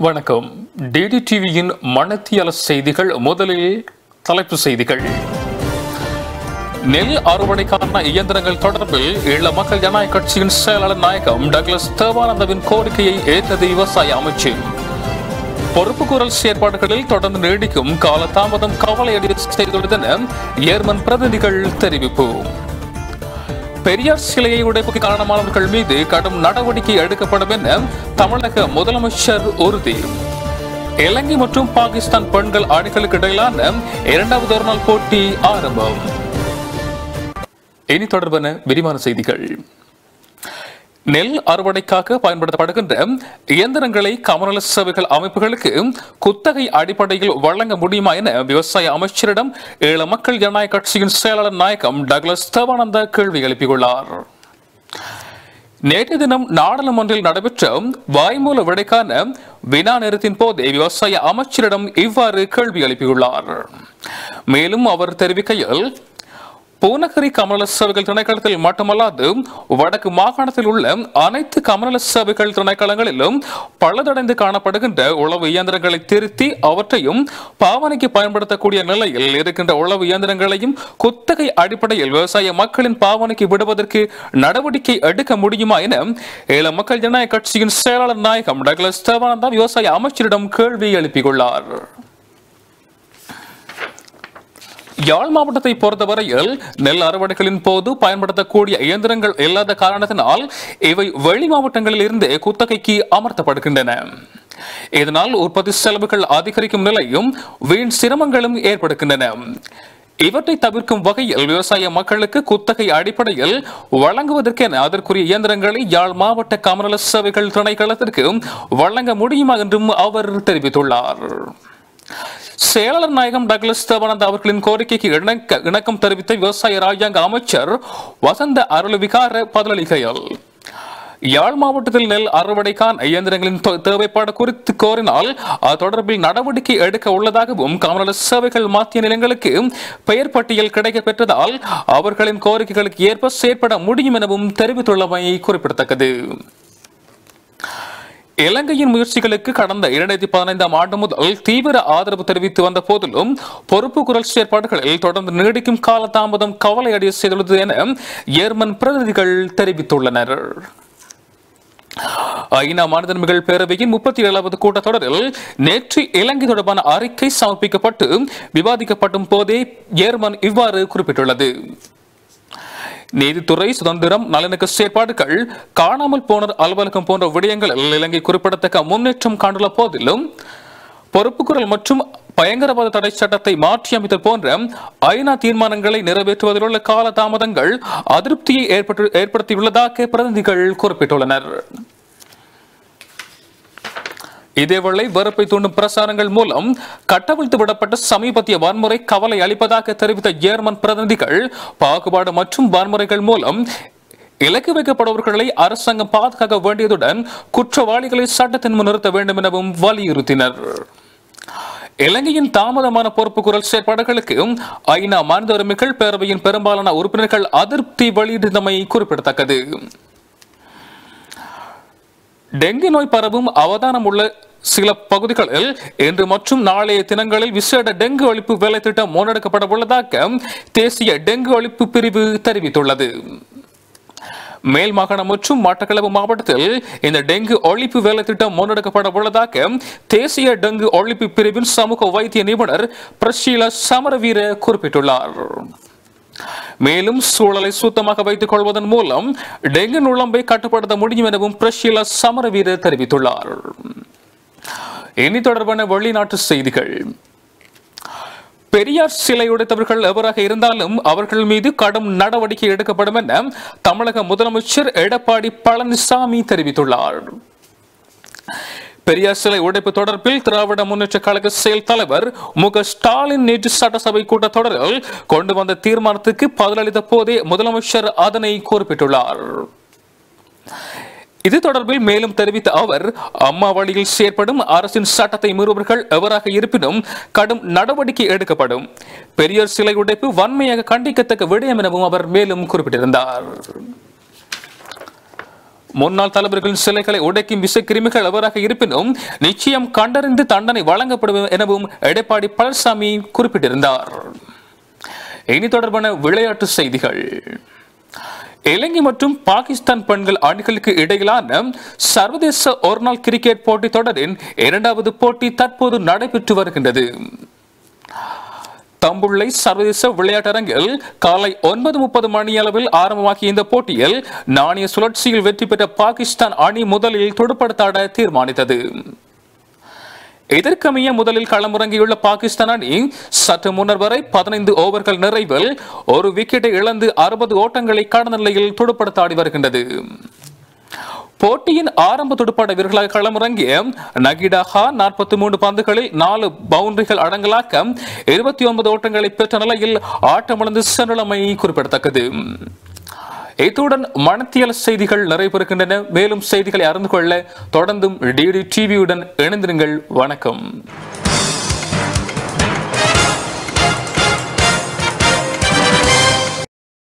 வணக்கம். டிடி டிவியின் மணத்தியல செய்திகள் முதலில் தலைப்பு செய்திகள். நெல் அறுவடைக்கான இயந்திரங்கள் தொடர்பில் ஈழ மக்கள் ஜனநாயக கட்சியின் செயலாளர் நாயகம் டக்ளஸ் தேவானந்தவின் கோரிக்கையை ஏற்றது விவசாய அமைச்சு. பொறுப்புக்கூறல் செயற்பாடுகளில் தொடர்ந்து நீடிக்கும் காலதாமதம் கவலையடைய செய்துள்ளதென ஏர்மன் பிரதிநிதிகள் தெரிவிப்பு. பெரியார் சிலையை உடைப்புக்கு காரணமானவர்கள் மீது கடும் நடவடிக்கை எடுக்கப்படும் என தமிழக முதலமைச்சர் உறுதி. இலங்கை மற்றும் பாகிஸ்தான் பெண்கள் அணிகளுக்கு இடையிலான இரண்டாவது ஒருநாள் போட்டி ஆரம்பம். இனி தொடர்பான விரிவான செய்திகள். நெல் அறுவடைக்காக பயன்படுத்தப்படுகின்ற இயந்திரங்களை கமநல சேவைகள் அமைப்புகளுக்கு குத்தகை அடிப்படையில் வழங்க முடியுமா என விவசாய அமைச்சரிடம் ஏழு மக்கள் ஜனநாயக கட்சியின் செயலாளர் நாயகம் டக்ளஸ் தேவானந்தா கேள்வி எழுப்பியுள்ளார். நேற்று தினம் நாடாளுமன்றில் நடைபெற்ற வாய்மூல விடைக்கான வினா நேரத்தின் போதே விவசாய அமைச்சரிடம் இவ்வாறு கேள்வி எழுப்பியுள்ளார். மேலும் அவர் தெரிவிக்கையில் பூநகரி கமநல சபைகள் திணைக்களத்தில் மட்டுமல்லாது வடக்கு மாகாணத்தில் உள்ள அனைத்து கமல சபைகள் திணைக்களங்களிலும் பழுதடைந்து காணப்படுகின்ற உளவு இயந்திரங்களை திருத்தி அவற்றையும் பாவனைக்கு பயன்படுத்தக்கூடிய நிலையில் இருக்கின்ற உளவு இயந்திரங்களையும் குத்தகை அடிப்படையில் விவசாய மக்களின் பாவனைக்கு விடுவதற்கு நடவடிக்கை எடுக்க முடியுமா என ஏழ மக்கள் ஜனநாயக கட்சியின் செயலாளர் நாயகம் டக்ளஸ் தேவானந்தா விவசாய அமைச்சரிடம் கேள்வி எழுப்பியுள்ளார் யாழ் மாவட்டத்தை பொறுத்தவரையில் நெல் அறுவடைகளின் போது பயன்படுத்தக்கூடிய இயந்திரங்கள் இல்லாத காரணத்தினால் இவை வெளி மாவட்டங்களில் இருந்து குத்தகைக்கு அமர்த்தப்படுகின்றன. இதனால் உற்பத்தி செலவுகள் அதிகரிக்கும் நிலையும் வீண் சிரமங்களும் ஏற்படுகின்றன. இவற்றை தவிர்க்கும் வகையில் விவசாய மக்களுக்கு குத்தகை அடிப்படையில் வழங்குவதற்கென அதற்குரிய இயந்திரங்களை யாழ் மாவட்ட கமநல சேவைகள் திணைக்களத்திற்கு வழங்க முடியுமா என்றும் அவர் தெரிவித்துள்ளார். செயலாளர் நாயகம் டக்ளஸ் தேவானந்த் அவர்களின் கோரிக்கைக்கு இணக்க இணக்கம் தெரிவித்த விவசாய ராஜாங்க அமைச்சர் வசந்த அருள்விகார பதிலளிக்கையில் யாழ் மாவட்டத்தில் நெல் அறுவடைக்கான இயந்திரங்களின் தே- தேவைப்பாடு குறித்து கோரினால் அது தொடர்பில் நடவடிக்கை எடுக்க உள்ளதாகவும் காமராஜர் சேவைகள் மாத்திய நிலங்களுக்கு பெயர் பட்டியல் கிடைக்க பெற்றதால் அவர்களின் கோரிக்கைகளுக்கு ஏற்ப செயற்பட முடியும் எனவும் தெரிவித்துள்ளமை குறிப்பிடத்தக்கது. இலங்கையின் முயற்சிகளுக்கு கடந்த இரண்டாயிரத்தி பதினைந்தாம் ஆண்டு முதல் தீவிர ஆதரவு தெரிவித்து வந்த போதிலும் பொறுப்பு குரல் செயற்பாடுகளில் தொடர்ந்து நீடிக்கும் காலதாமதம் கவலை அடைய செய்துள்ளது என ஏர்மன் பிரதிநிதிகள் தெரிவித்துள்ளனர். ஐநா மனிதன்மைகள் பேரவையின் முப்பத்தி ஏழாவது கூட்டத்தொடரில் நேற்று இலங்கை தொடர்பான அறிக்கை சமர்ப்பிக்கப்பட்டு விவாதிக்கப்படும் போதே ஏர்மன் இவ்வாறு குறிப்பிட்டுள்ளது. நீதித்துறை சுதந்திரம் நலனுக்கு செயற்பாடுகள் காணாமல் போனர் அலுவலகம் போன்ற விடயங்களில் இலங்கை குறிப்பிடத்தக்க முன்னேற்றம் காண்டுள்ள போதிலும் பொறுப்புக்குரல் மற்றும் பயங்கரவாத தடை சட்டத்தை மாற்றியமைத்தல் போன்ற ஐநா தீர்மானங்களை நிறைவேற்றுவதில் உள்ள கால தாமதங்கள் அதிருப்தியை ஏற்பட்டு ஏற்படுத்தியுள்ளதாக பிரதிநிதிகள் குறிப்பிட்டுள்ளனர். இதேவேளை வெறுப்பை தூண்டும் பிரசாரங்கள் மூலம் கட்டவிழ்த்து விடப்பட்ட சமீபத்திய வன்முறை கவலை அளிப்பதாக தெரிவித்த ஜேர்மன் பிரதிநிதிகள் பாகுபாடு மற்றும் வன்முறைகள் மூலம் இலக்கு வைக்கப்படுபவர்களை அரசாங்கம் பாதுகாக்க வேண்டியதுடன் குற்றவாளிகளை சட்டத்தின் முன் நிறுத்த வேண்டும் எனவும் வலியுறுத்தினர். இலங்கையின் தாமதமான பொறுப்பு குரல் செயற்பாடுகளுக்கு ஐநா மனித உரிமைகள் பேரவையின் பெரும்பாலான உறுப்பினர்கள் அதிருப்தி வெளியிட்டமை குறிப்பிடத்தக்கது. டெங்கு நோய் பரவும் அவதானம் உள்ள சில பகுதிகளில் இன்று மற்றும் நாளைய தினங்களில் விசேட டெங்கு ஒழிப்பு வேலை திட்டம் முன்னெடுக்கப்பட உள்ளதாக தேசிய டெங்கு ஒழிப்பு பிரிவு தெரிவித்துள்ளது. மேல் மாகாணம் மற்றும் மட்டக்களப்பு மாவட்டத்தில் இந்த டெங்கு ஒழிப்பு வேலை திட்டம் முன்னெடுக்கப்பட உள்ளதாக தேசிய டெங்கு ஒழிப்பு பிரிவின் சமூக வைத்திய நிபுணர் பிரஷீல சமரவீர குறிப்பிட்டுள்ளார். மேலும் சூழலை சுத்தமாக வைத்துக் கொள்வதன் மூலம் டெங்கு நுழம்பை கட்டுப்படுத்த முடியும் எனவும் பிரஷீல சமரவீர தெரிவித்துள்ளார். இனி தொடர்பான வெளிநாட்டு செய்திகள். பெரியார் சிலை உடைத்தவர்கள் எவராக இருந்தாலும் அவர்கள் மீது கடும் நடவடிக்கை எடுக்கப்படும் என தமிழக முதலமைச்சர் எடப்பாடி பழனிசாமி தெரிவித்துள்ளார். பெரியார் சிலை உடைப்பு தொடர்பில் திராவிட முன்னேற்ற கழக செயல் தலைவர் மு க ஸ்டாலின் நேற்று சட்டசபை கூட்டத்தொடரில் கொண்டு வந்த தீர்மானத்துக்கு பதிலளித்த போதே முதலமைச்சர் அதனை குறிப்பிட்டுள்ளார். இது தொடர்பில் மேலும் தெரிவித்த அவர் அம்மா வழியில் செயற்படும் அரசின் சட்டத்தை மீறுபவர்கள் எவராக இருப்பினும் கடும் நடவடிக்கை எடுக்கப்படும். பெரியார் சிலை உடைப்பு வன்மையாக கண்டிக்கத்தக்க விடயம் எனவும் அவர் மேலும் குறிப்பிட்டிருந்தார். முன்னாள் தலைவர்களின் சிலைகளை உடைக்கும் விசக்கிருமிகள் எவராக இருப்பினும் நிச்சயம் கண்டறிந்து தண்டனை வழங்கப்படும் எனவும் எடப்பாடி பழனிசாமி குறிப்பிட்டிருந்தார். இனி தொடர்பான விளையாட்டு செய்திகள். இலங்கை மற்றும் பாகிஸ்தான் பெண்கள் அணிகளுக்கு இடையிலான சர்வதேச ஒருநாள் கிரிக்கெட் போட்டி தொடரின் இரண்டாவது போட்டி தற்போது நடைபெற்று வருகின்றது. தம்புள்ளை சர்வதேச விளையாட்டரங்கில் காலை ஒன்பது முப்பது மணியளவில் ஆரம்பமாகிய இந்த போட்டியில் நாணய சுழற்சியில் வெற்றி பெற்ற பாகிஸ்தான் அணி முதலில் துடுப்படுத்தாட தீர்மானித்தது. இதற்கமைய முதலில் களமிறங்கியுள்ள பாகிஸ்தான் அணி சற்று முன்னர் வரை பதினைந்து ஓவர்கள் நிறைவில் ஒரு விக்கெட்டை இழந்து அறுபது ஓட்டங்களை கடந்த நிலையில் துடுப்படுத்தாடி வருகின்றது. போட்டியின் ஆரம்ப துடுப்பாட்ட வீரர்களாக களமிறங்கிய நகிடா நாற்பத்தி மூன்று பந்துகளில் நாலு பவுண்டரிகள் அடங்கலாக்க இருபத்தி ஒன்பது ஓட்டங்களை பெற்ற நிலையில் ஆட்டமிழந்து சென்றுள்ளமை குறிப்பிடத்தக்கது. இத்துடன் மனத்தியல் செய்திகள் நிறைவேறுகின்றன மேலும் செய்திகளை அறிந்து கொள்ள தொடர்ந்தும் டிடி டிவியுடன் இணைந்திருங்கள். வணக்கம்.